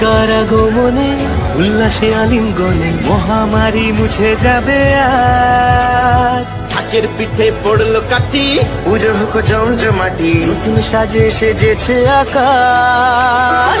দুর্গার আগমনে উল্লাসে আলিঙ্গনে মহামারী মুছে যাবে ঢাকের পিঠে পড়ল কাটি পুজো হোক জমজমাটি নতুন সাজে সেজেছে আকাশ।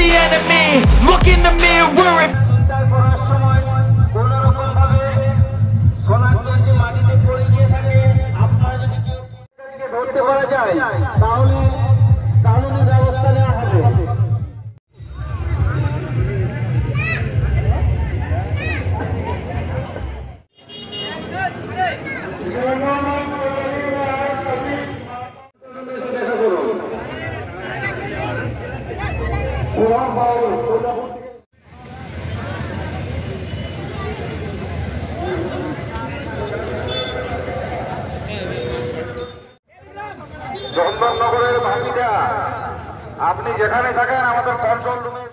চন্দননগরের ভাগিটা আপনি যেখানে থাকেন আমাদের কন্ট্রোল রুমে